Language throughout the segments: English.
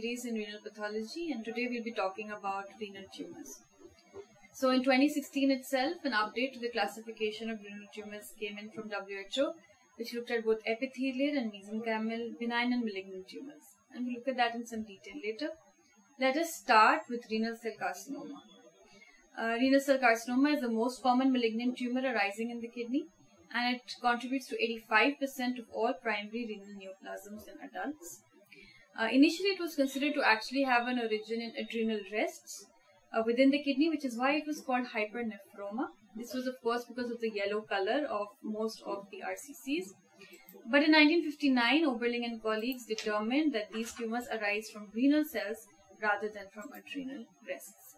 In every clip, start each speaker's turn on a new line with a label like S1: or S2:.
S1: Series in renal pathology and today we'll be talking about renal tumors. So in 2016 itself, an update to the classification of renal tumors came in from WHO which looked at both epithelial and mesenchymal benign and malignant tumors. And we'll look at that in some detail later. Let us start with renal cell carcinoma. Uh, renal cell carcinoma is the most common malignant tumor arising in the kidney and it contributes to 85% of all primary renal neoplasms in adults. Uh, initially, it was considered to actually have an origin in adrenal rests uh, within the kidney, which is why it was called hypernephroma. This was, of course, because of the yellow color of most of the RCCs. But in 1959, Oberling and colleagues determined that these tumors arise from renal cells rather than from adrenal rests.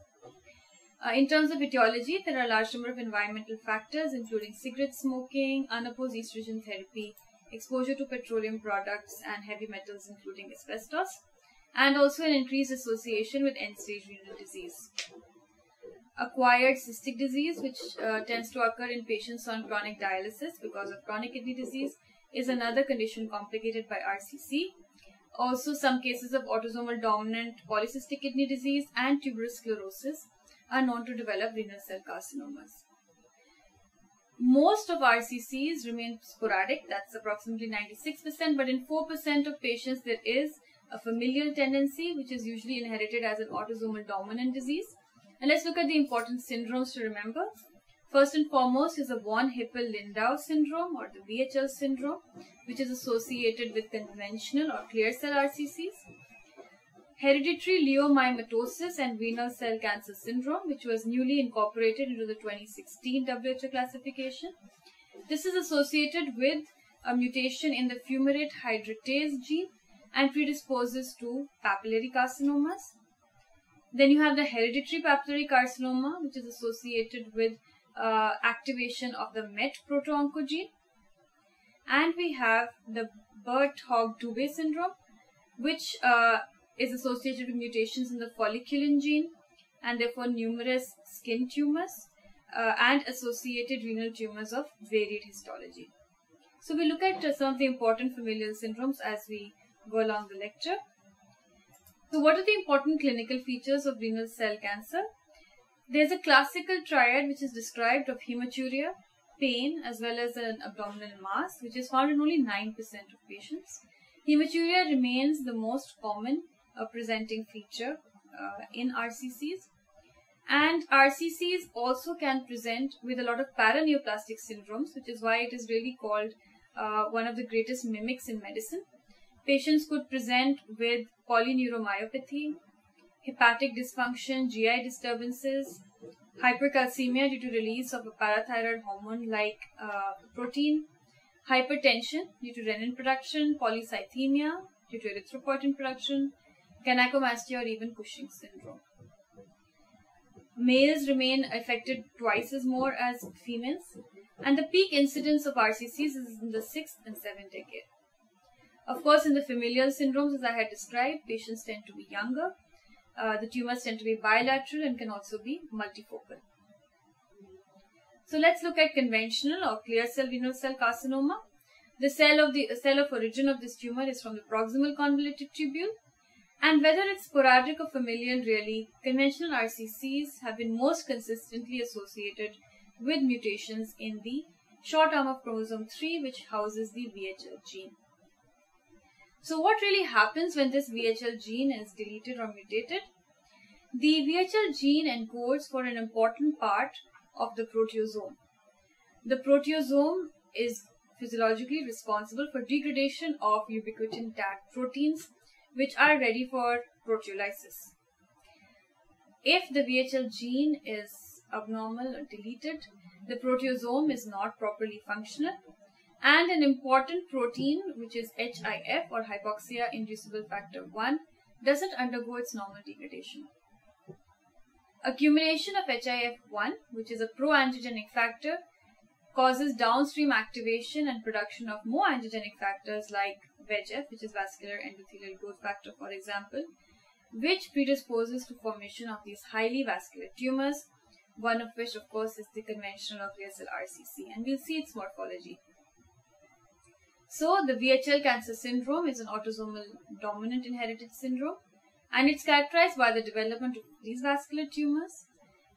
S1: Uh, in terms of etiology, there are a large number of environmental factors, including cigarette smoking, unopposed estrogen therapy, exposure to petroleum products and heavy metals including asbestos, and also an increased association with end-stage renal disease. Acquired cystic disease, which uh, tends to occur in patients on chronic dialysis because of chronic kidney disease, is another condition complicated by RCC. Also, some cases of autosomal dominant polycystic kidney disease and tuberous sclerosis are known to develop renal cell carcinomas. Most of RCCs remain sporadic, that's approximately 96%, but in 4% of patients there is a familial tendency, which is usually inherited as an autosomal dominant disease. And let's look at the important syndromes to remember. First and foremost is the von Hippel-Lindau syndrome or the VHL syndrome, which is associated with conventional or clear cell RCCs. Hereditary leiomyomatosis and renal cell cancer syndrome, which was newly incorporated into the 2016 WHO classification. This is associated with a mutation in the fumarate hydratase gene and predisposes to papillary carcinomas. Then you have the hereditary papillary carcinoma, which is associated with uh, activation of the MET proto-oncogene. And we have the Birt-Hogg-Dubé syndrome, which uh, is associated with mutations in the folliculin gene and therefore numerous skin tumors uh, and associated renal tumors of varied histology. So we look at uh, some of the important familial syndromes as we go along the lecture. So what are the important clinical features of renal cell cancer? There's a classical triad which is described of hematuria, pain as well as an abdominal mass which is found in only 9% of patients. Hematuria remains the most common a presenting feature uh, in RCCs. And RCCs also can present with a lot of paraneoplastic syndromes, which is why it is really called uh, one of the greatest mimics in medicine. Patients could present with polyneuromyopathy, hepatic dysfunction, GI disturbances, hypercalcemia due to release of a parathyroid hormone like uh, protein, hypertension due to renin production, polycythemia due to erythropoietin production, gynecomastia or even Cushing syndrome. Males remain affected twice as more as females, and the peak incidence of RCCs is in the sixth and seventh decade. Of course, in the familial syndromes, as I had described, patients tend to be younger. Uh, the tumors tend to be bilateral and can also be multifocal. So let's look at conventional or clear cell renal cell carcinoma. The cell of the cell of origin of this tumor is from the proximal convoluted tubule and whether it's sporadic or familial, really, conventional RCCs have been most consistently associated with mutations in the short arm of chromosome 3, which houses the VHL gene. So, what really happens when this VHL gene is deleted or mutated? The VHL gene encodes for an important part of the proteasome. The proteasome is physiologically responsible for degradation of ubiquitin tagged proteins which are ready for proteolysis. If the VHL gene is abnormal or deleted, the proteasome is not properly functional and an important protein which is HIF or hypoxia inducible factor 1 doesn't undergo its normal degradation. Accumulation of HIF1, which is a pro-angiogenic factor, causes downstream activation and production of more angiogenic factors like VEGF, which is vascular endothelial growth factor, for example, which predisposes to formation of these highly vascular tumors, one of which, of course, is the conventional clear cell RCC, and we'll see its morphology. So, the VHL cancer syndrome is an autosomal dominant inherited syndrome, and it's characterized by the development of these vascular tumors,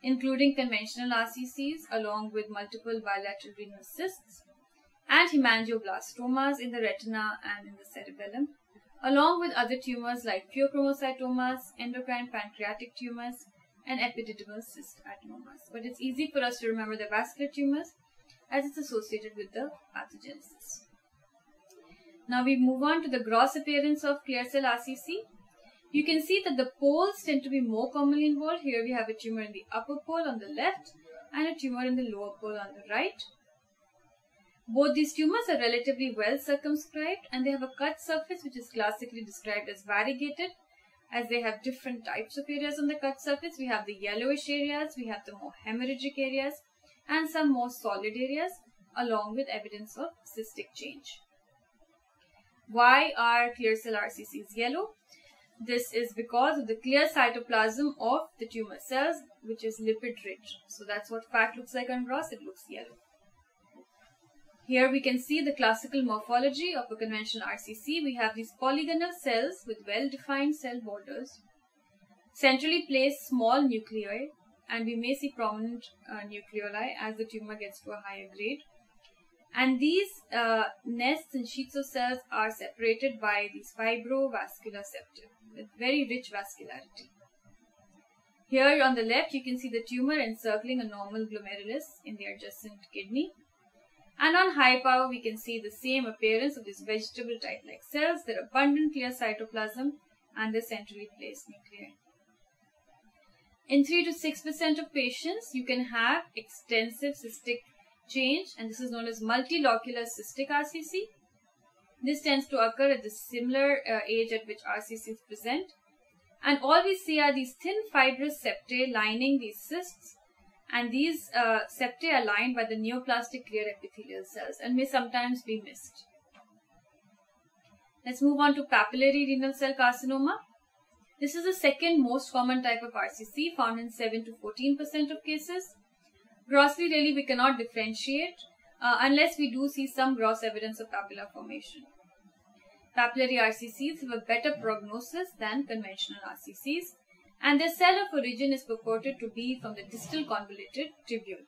S1: including conventional RCCs along with multiple bilateral renal cysts and hemangioblastomas in the retina and in the cerebellum, along with other tumors like pheochromocytomas, endocrine pancreatic tumors, and epididymal cyst adenomas. But it's easy for us to remember the vascular tumors as it's associated with the pathogenesis. Now we move on to the gross appearance of clear cell RCC. You can see that the poles tend to be more commonly involved. Here we have a tumor in the upper pole on the left and a tumor in the lower pole on the right. Both these tumors are relatively well circumscribed and they have a cut surface which is classically described as variegated as they have different types of areas on the cut surface. We have the yellowish areas, we have the more hemorrhagic areas and some more solid areas along with evidence of cystic change. Why are clear cell RCCs yellow? This is because of the clear cytoplasm of the tumor cells, which is lipid rich. So that's what fat looks like on gross, it looks yellow. Here we can see the classical morphology of a conventional RCC. We have these polygonal cells with well-defined cell borders, centrally placed small nuclei, and we may see prominent uh, nucleoli as the tumor gets to a higher grade. And these uh, nests and sheets of cells are separated by these fibrovascular septa with very rich vascularity. Here on the left, you can see the tumor encircling a normal glomerulus in the adjacent kidney. And on high power, we can see the same appearance of these vegetable type-like cells, their abundant clear cytoplasm, and their centrally placed nuclei. In 3 to 6% of patients, you can have extensive cystic change, and this is known as multilocular cystic RCC. This tends to occur at the similar uh, age at which RCCs present. And all we see are these thin fibrous septae lining these cysts and these uh, septae are lined by the neoplastic clear epithelial cells and may sometimes be missed. Let's move on to papillary renal cell carcinoma. This is the second most common type of RCC found in 7 to 14% of cases. Grossly, really, we cannot differentiate uh, unless we do see some gross evidence of papilla formation. Papillary RCCs have a better prognosis than conventional RCCs and their cell of origin is purported to be from the distal convoluted tubule.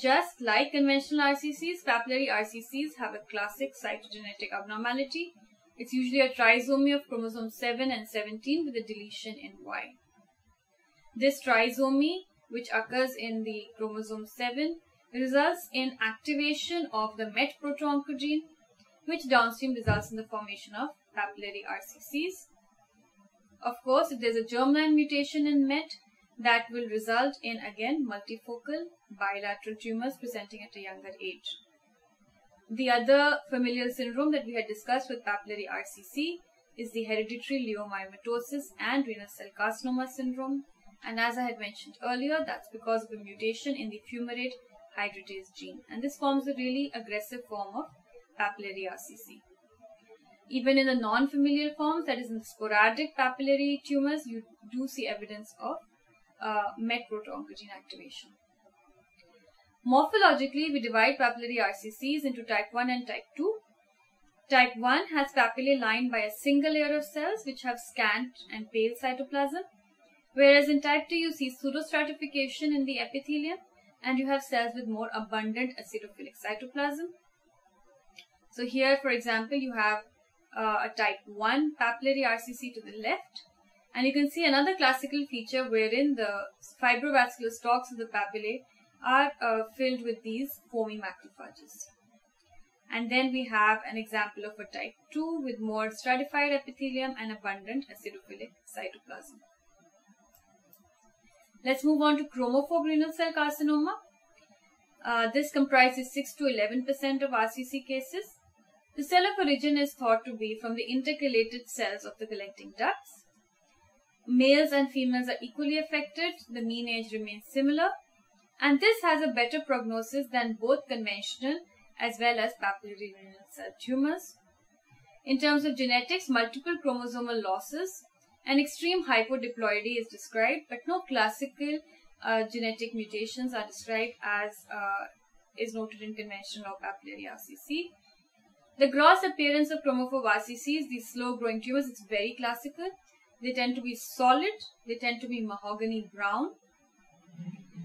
S1: Just like conventional RCCs, papillary RCCs have a classic cytogenetic abnormality. It's usually a trisomy of chromosome 7 and 17 with a deletion in Y. This trisomy, which occurs in the chromosome 7, results in activation of the MET proto-oncogene, which downstream results in the formation of papillary RCCs. Of course, if there's a germline mutation in MET, that will result in again multifocal bilateral tumors presenting at a younger age. The other familial syndrome that we had discussed with papillary RCC is the hereditary leiomyomatosis and renal cell carcinoma syndrome. And as I had mentioned earlier, that's because of a mutation in the fumarate hydratase gene. And this forms a really aggressive form of papillary RCC. Even in the non-familial forms, that is in sporadic papillary tumors, you do see evidence of uh, MET proto-oncogene activation. Morphologically, we divide papillary RCCs into type 1 and type 2. Type 1 has papillae lined by a single layer of cells which have scant and pale cytoplasm, whereas in type 2 you see pseudostratification in the epithelium and you have cells with more abundant acidophilic cytoplasm. So here, for example, you have uh, a type 1 papillary RCC to the left. And you can see another classical feature wherein the fibrovascular stalks of the papillae are uh, filled with these foamy macrophages. And then we have an example of a type 2 with more stratified epithelium and abundant acidophilic cytoplasm. Let's move on to chromophobe renal cell carcinoma. Uh, this comprises 6 to 11% of RCC cases. The cell of origin is thought to be from the intercalated cells of the collecting ducts. Males and females are equally affected. The mean age remains similar. And this has a better prognosis than both conventional as well as papillary renal cell tumors. In terms of genetics, multiple chromosomal losses and extreme hypodiploidy is described, but no classical uh, genetic mutations are described as uh, is noted in conventional or papillary RCC. The gross appearance of chromophobe RCCs, these slow growing tumors, it's very classical. They tend to be solid, they tend to be mahogany brown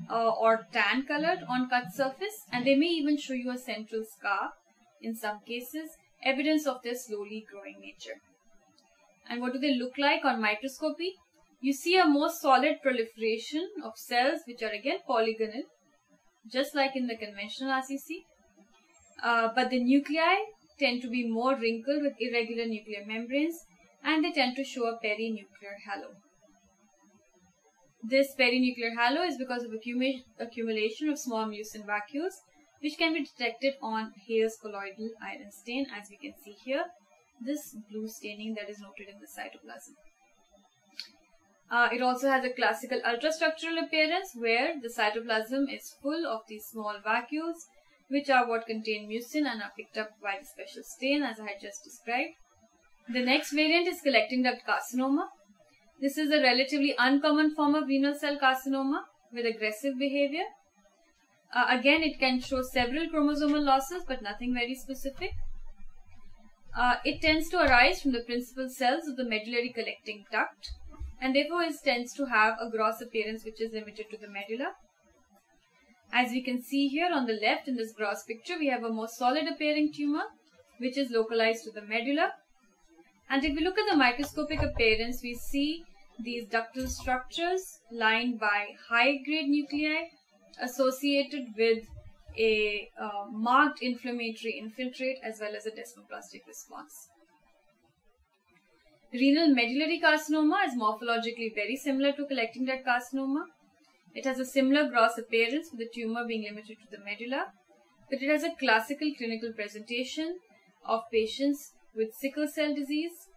S1: uh, or tan colored on cut surface, and they may even show you a central scar in some cases, evidence of their slowly growing nature. And what do they look like on microscopy? You see a more solid proliferation of cells which are again polygonal, just like in the conventional RCC. Uh, but the nuclei tend to be more wrinkled with irregular nuclear membranes and they tend to show a perinuclear halo. This perinuclear halo is because of accumulation of small mucin vacuoles which can be detected on Hales colloidal iron stain as we can see here this blue staining that is noted in the cytoplasm. Uh, it also has a classical ultrastructural appearance where the cytoplasm is full of these small vacuoles which are what contain mucin and are picked up by the special stain as I had just described. The next variant is collecting duct carcinoma. This is a relatively uncommon form of renal cell carcinoma with aggressive behavior. Uh, again, it can show several chromosomal losses but nothing very specific. Uh, it tends to arise from the principal cells of the medullary collecting duct and therefore it tends to have a gross appearance which is limited to the medulla. As we can see here on the left in this gross picture, we have a more solid appearing tumor which is localized to the medulla. And if we look at the microscopic appearance, we see these ductal structures lined by high grade nuclei associated with a uh, marked inflammatory infiltrate as well as a desmoplastic response. Renal medullary carcinoma is morphologically very similar to collecting carcinoma. It has a similar gross appearance with the tumor being limited to the medulla, but it has a classical clinical presentation of patients with sickle cell disease.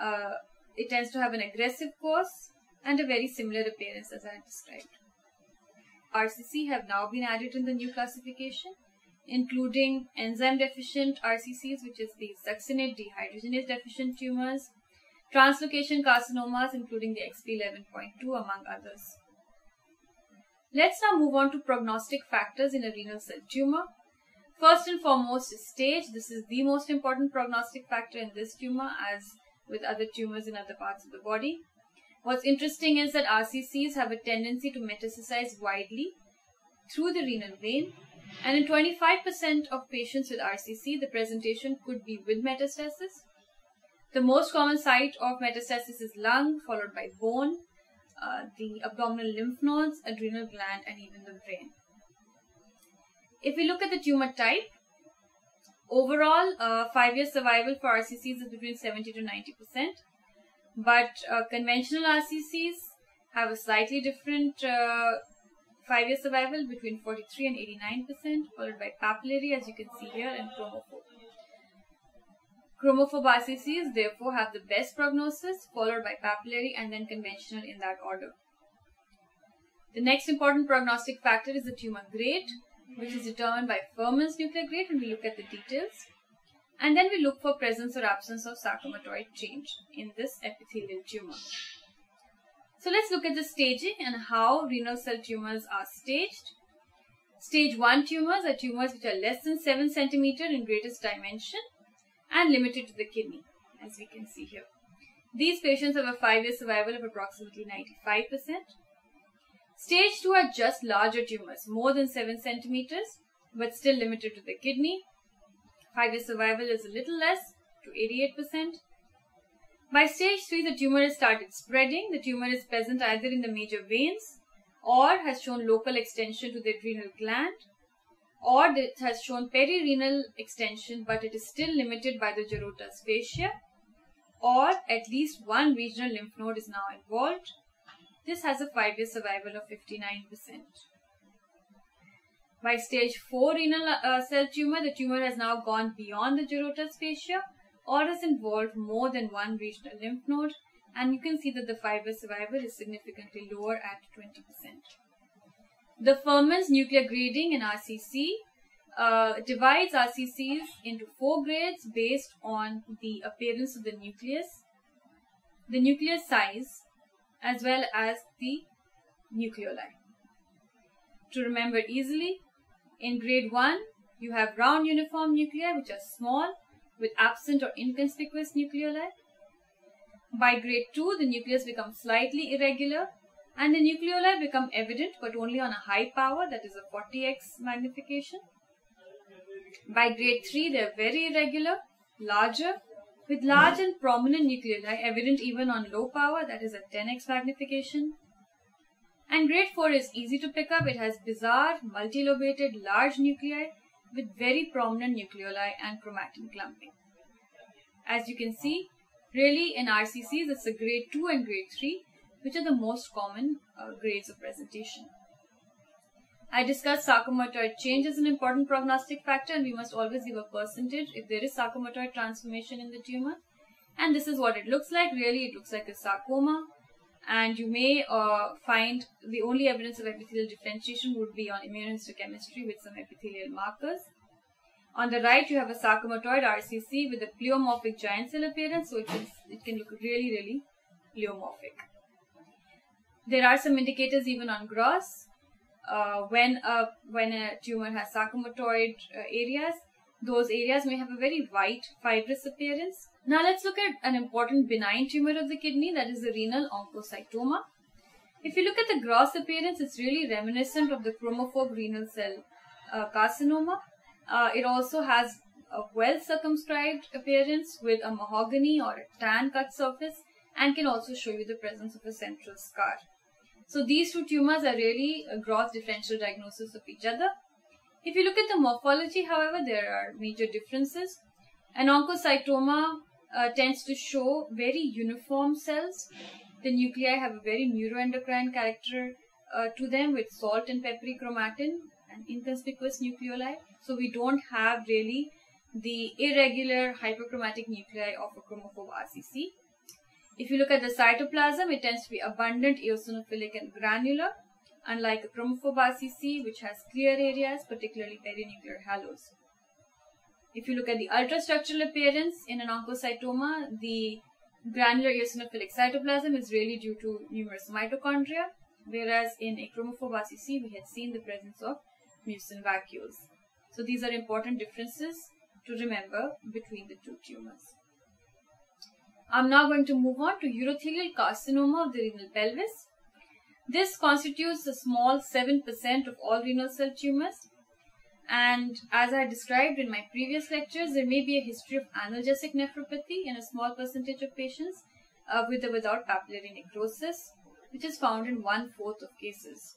S1: Uh, it tends to have an aggressive course and a very similar appearance as I described. RCC have now been added in the new classification, including enzyme deficient RCCs, which is the succinate dehydrogenase deficient tumors, translocation carcinomas, including the XP11.2, among others. Let's now move on to prognostic factors in a renal cell tumor. First and foremost is stage. This is the most important prognostic factor in this tumor as with other tumors in other parts of the body. What's interesting is that RCCs have a tendency to metastasize widely through the renal vein, and in 25% of patients with RCC, the presentation could be with metastasis. The most common site of metastasis is lung, followed by bone, uh, the abdominal lymph nodes, adrenal gland, and even the brain. If we look at the tumor type, overall, uh, five-year survival for RCCs is between 70 to 90 percent. But uh, conventional RCCs have a slightly different uh, five-year survival between 43 and 89%, followed by papillary, as you can see here, and chromophobe. Chromophobe RCCs therefore have the best prognosis, followed by papillary and then conventional in that order. The next important prognostic factor is the tumor grade, which is determined by Fuhrman's nuclear grade when we look at the details. And then we look for presence or absence of sarcomatoid change in this epithelial tumor. So let's look at the staging and how renal cell tumors are staged. Stage 1 tumors are tumors which are less than 7 centimeter in greatest dimension and limited to the kidney, as we can see here. These patients have a 5-year survival of approximately 95%. Stage 2 are just larger tumors, more than 7 centimeters, but still limited to the kidney Five-year survival is a little less, to 88%. By stage 3, the tumor has started spreading. The tumor is present either in the major veins or has shown local extension to the adrenal gland or it has shown perirenal extension but it is still limited by the Gerota's fascia or at least one regional lymph node is now involved. This has a 5-year survival of 59%. By stage 4 renal uh, cell tumor, the tumor has now gone beyond the Gerota's fascia or has involved more than one regional lymph node and you can see that the fiber survival is significantly lower at 20%. The Fuhrman's nuclear grading in RCC uh, divides RCCs into four grades based on the appearance of the nucleus, the nucleus size, as well as the nucleoli. To remember easily, in grade 1, you have round uniform nuclei which are small with absent or inconspicuous nucleoli. By grade 2, the nucleus becomes slightly irregular and the nucleoli become evident but only on a high power that is a 40x magnification. By grade 3, they are very irregular, larger, with large and prominent nuclei evident even on low power that is a 10x magnification. And grade 4 is easy to pick up. It has bizarre, multilobated, large nuclei with very prominent nucleoli and chromatin clumping. As you can see, really in RCCs, it's a grade 2 and grade 3, which are the most common uh, grades of presentation. I discussed sarcomatoid change as an important prognostic factor and we must always give a percentage if there is sarcomatoid transformation in the tumor. And this is what it looks like. Really, it looks like a sarcoma and you may uh, find the only evidence of epithelial differentiation would be on immunohistochemistry with some epithelial markers. On the right, you have a sarcomatoid RCC with a pleomorphic giant cell appearance, so it can, it can look really, really pleomorphic. There are some indicators even on gross. Uh, when, a, when a tumor has sarcomatoid uh, areas, those areas may have a very white fibrous appearance now let's look at an important benign tumor of the kidney that is the renal oncocytoma. If you look at the gross appearance, it's really reminiscent of the chromophobe renal cell uh, carcinoma. Uh, it also has a well circumscribed appearance with a mahogany or a tan cut surface and can also show you the presence of a central scar. So these two tumors are really a gross differential diagnosis of each other. If you look at the morphology, however, there are major differences. An oncocytoma uh, tends to show very uniform cells. The nuclei have a very neuroendocrine character uh, to them with salt and peppery chromatin and inconspicuous nucleoli. So we don't have really the irregular hyperchromatic nuclei of a chromophobe RCC. If you look at the cytoplasm, it tends to be abundant, eosinophilic and granular, unlike a chromophobe RCC which has clear areas, particularly perinuclear halos. If you look at the ultrastructural appearance in an oncocytoma, the granular eosinophilic cytoplasm is really due to numerous mitochondria, whereas in a chromophobe RCC, we had seen the presence of mucin vacuoles. So these are important differences to remember between the two tumors. I'm now going to move on to urothelial carcinoma of the renal pelvis. This constitutes a small 7% of all renal cell tumors and as I described in my previous lectures, there may be a history of analgesic nephropathy in a small percentage of patients uh, with or without papillary necrosis, which is found in one fourth of cases.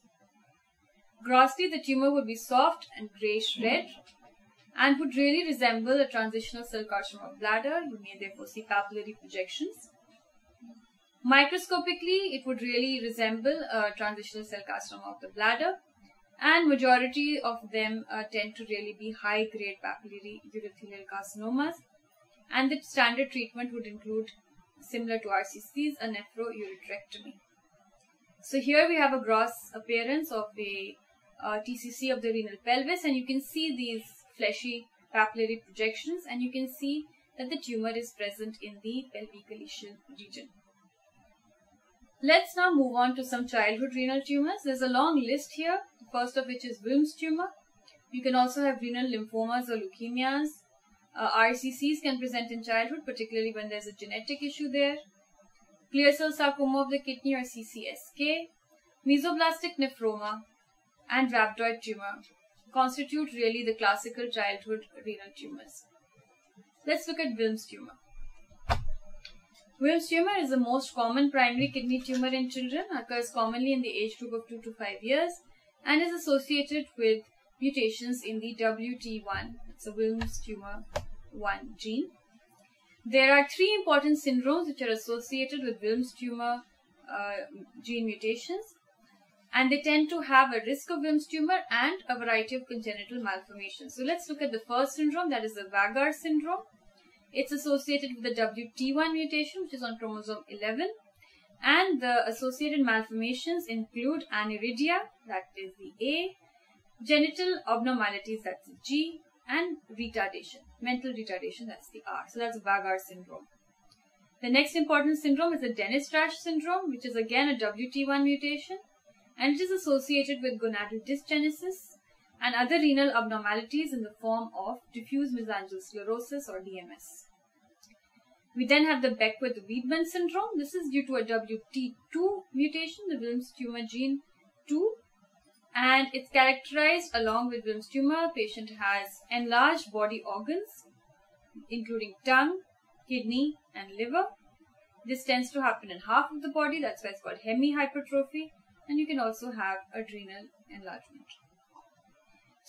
S1: Grossly, the tumor would be soft and grayish red and would really resemble a transitional cell carcinoma of bladder. You may therefore see papillary projections. Microscopically, it would really resemble a transitional cell carcinoma of the bladder and majority of them uh, tend to really be high grade papillary urothelial carcinomas and the standard treatment would include similar to RCCs a nephroureterectomy. So here we have a gross appearance of a uh, TCC of the renal pelvis and you can see these fleshy papillary projections and you can see that the tumor is present in the pelvic region. Let's now move on to some childhood renal tumors. There's a long list here, the first of which is Wilms tumor. You can also have renal lymphomas or leukemias. Uh, RCCs can present in childhood, particularly when there's a genetic issue there. Clear cell sarcoma of the kidney or CCSK, mesoblastic nephroma, and rhabdoid tumor constitute really the classical childhood renal tumors. Let's look at Wilms tumor. Wilms tumor is the most common primary kidney tumor in children, occurs commonly in the age group of 2 to 5 years, and is associated with mutations in the WT1, it's a Wilms tumor 1 gene. There are three important syndromes which are associated with Wilms tumor uh, gene mutations. and they tend to have a risk of Wilms tumor and a variety of congenital malformations. So let's look at the first syndrome, that is the WAGR syndrome. It's associated with the WT1 mutation, which is on chromosome 11. And the associated malformations include aniridia, that is the A, genital abnormalities, that's the G, and retardation, mental retardation, that's the R. So that's WAGR syndrome. The next important syndrome is the Denys-Drash syndrome, which is again a WT1 mutation, and it is associated with gonadal dysgenesis and other renal abnormalities in the form of diffuse mesangial sclerosis or DMS. We then have the Beckwith-Wiedemann syndrome. This is due to a WT2 mutation, the Wilms tumor gene 2, and it's characterized along with Wilms tumor. Patient has enlarged body organs, including tongue, kidney, and liver. This tends to happen in half of the body. That's why it's called hemihypertrophy. And you can also have adrenal enlargement.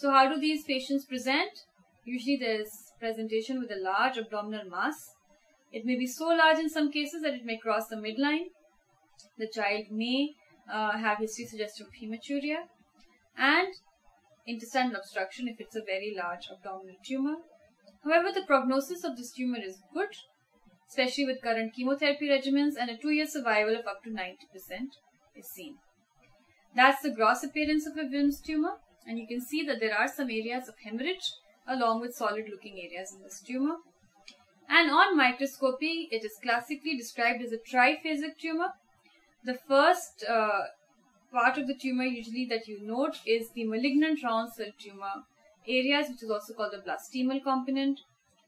S1: So how do these patients present? Usually there is presentation with a large abdominal mass. It may be so large in some cases that it may cross the midline. The child may uh, have history suggestive of hematuria and intestinal obstruction if it's a very large abdominal tumor. However, the prognosis of this tumor is good, especially with current chemotherapy regimens, and a two-year survival of up to 90% is seen. That's the gross appearance of a Wilms tumor, and you can see that there are some areas of hemorrhage along with solid-looking areas in this tumor. And on microscopy, it is classically described as a triphasic tumor. The first uh, part of the tumor usually that you note is the malignant round cell tumor areas, which is also called the blastemal component.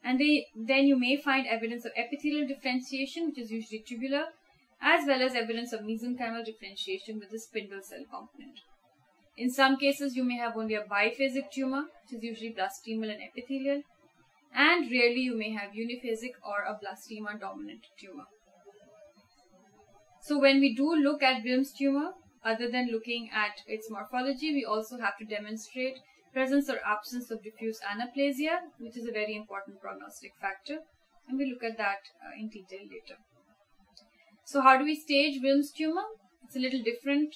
S1: And they, then you may find evidence of epithelial differentiation, which is usually tubular, as well as evidence of mesenchymal differentiation with the spindle cell component. In some cases, you may have only a biphasic tumor, which is usually blastemal and epithelial, and rarely you may have uniphasic or a blastema dominant tumor. So when we do look at Wilms tumor, other than looking at its morphology, we also have to demonstrate presence or absence of diffuse anaplasia, which is a very important prognostic factor. And we look at that uh, in detail later. So how do we stage Wilms tumor? It's a little different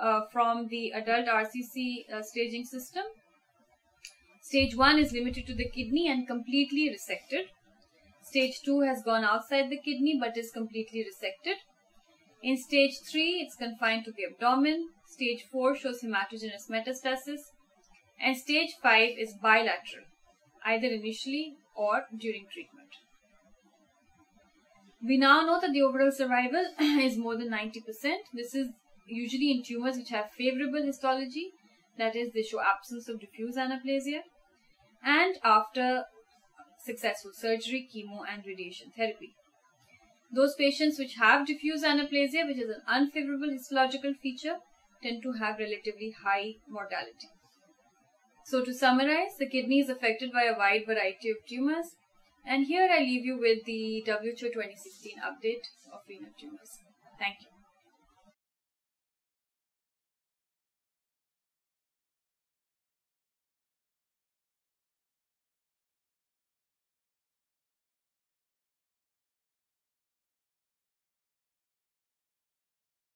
S1: uh, from the adult RCC uh, staging system. Stage 1 is limited to the kidney and completely resected. Stage 2 has gone outside the kidney but is completely resected. In stage 3, it's confined to the abdomen. Stage 4 shows hematogenous metastasis. And stage 5 is bilateral, either initially or during treatment. We now know that the overall survival is more than 90%. This is usually in tumors which have favorable histology, that is, they show absence of diffuse anaplasia, and after successful surgery, chemo, and radiation therapy. Those patients which have diffuse anaplasia, which is an unfavorable histological feature, tend to have relatively high mortality. So to summarize, the kidney is affected by a wide variety of tumors. And here I leave you with the WHO 2016 update of renal tumors. Thank you.